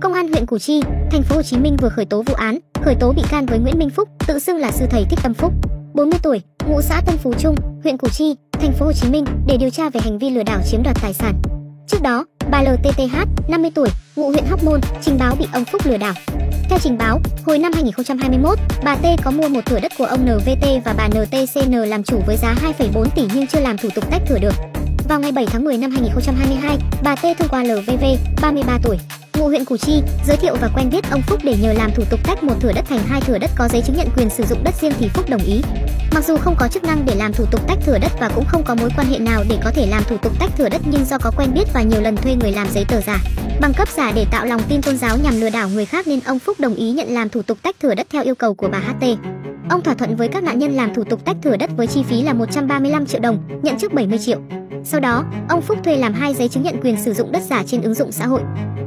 Công an huyện Củ Chi, thành phố Hồ Chí Minh vừa khởi tố vụ án, khởi tố bị can với Nguyễn Minh Phúc, tự xưng là sư thầy Thích Tâm Phúc, 40 tuổi, ngụ xã Tân Phú Trung, huyện Củ Chi, thành phố Hồ Chí Minh để điều tra về hành vi lừa đảo chiếm đoạt tài sản. Trước đó, bà LTTH, 50 tuổi, ngụ huyện Hóc Môn, trình báo bị ông Phúc lừa đảo. Theo trình báo, hồi năm 2021, bà T có mua một thửa đất của ông NVT và bà NTCN làm chủ với giá 2,4 tỷ nhưng chưa làm thủ tục tách thửa được. Vào ngày 7 tháng 10 năm 2022, bà T thông qua LVV, 33 tuổi, ngụ huyện Củ Chi, giới thiệu và quen biết ông Phúc để nhờ làm thủ tục tách một thửa đất thành hai thửa đất có giấy chứng nhận quyền sử dụng đất riêng thì Phúc đồng ý. Mặc dù không có chức năng để làm thủ tục tách thửa đất và cũng không có mối quan hệ nào để có thể làm thủ tục tách thửa đất nhưng do có quen biết và nhiều lần thuê người làm giấy tờ giả, bằng cấp giả để tạo lòng tin tôn giáo nhằm lừa đảo người khác nên ông Phúc đồng ý nhận làm thủ tục tách thửa đất theo yêu cầu của bà HT. Ông thỏa thuận với các nạn nhân làm thủ tục tách thửa đất với chi phí là 135 triệu đồng, nhận trước 70 triệu. Sau đó, ông Phúc thuê làm hai giấy chứng nhận quyền sử dụng đất giả trên ứng dụng xã hội.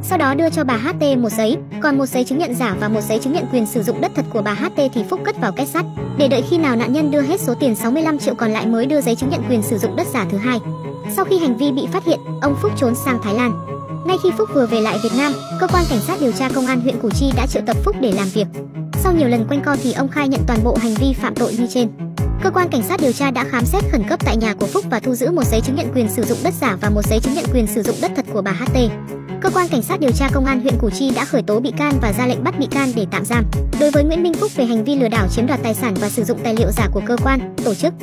Sau đó đưa cho bà HT một giấy, còn một giấy chứng nhận giả và một giấy chứng nhận quyền sử dụng đất thật của bà HT thì Phúc cất vào kết sắt, để đợi khi nào nạn nhân đưa hết số tiền 65 triệu còn lại mới đưa giấy chứng nhận quyền sử dụng đất giả thứ hai. Sau khi hành vi bị phát hiện, ông Phúc trốn sang Thái Lan. Ngay khi Phúc vừa về lại Việt Nam, cơ quan cảnh sát điều tra công an huyện Củ Chi đã triệu tập Phúc để làm việc. Sau nhiều lần quanh co thì ông khai nhận toàn bộ hành vi phạm tội như trên. Cơ quan cảnh sát điều tra đã khám xét khẩn cấp tại nhà của Phúc và thu giữ một giấy chứng nhận quyền sử dụng đất giả và một giấy chứng nhận quyền sử dụng đất thật của bà HT. Cơ quan cảnh sát điều tra công an huyện Củ Chi đã khởi tố bị can và ra lệnh bắt bị can để tạm giam đối với Nguyễn Minh Phúc về hành vi lừa đảo chiếm đoạt tài sản và sử dụng tài liệu giả của cơ quan, tổ chức.